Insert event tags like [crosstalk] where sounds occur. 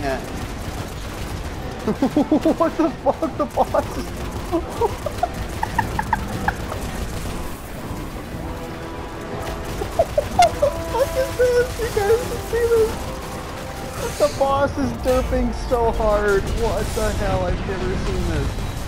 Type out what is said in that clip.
Yeah. [laughs] what the fuck? The boss is... what the fuck is this? You guys can see this? The boss is derping so hard. What the hell? I've never seen this.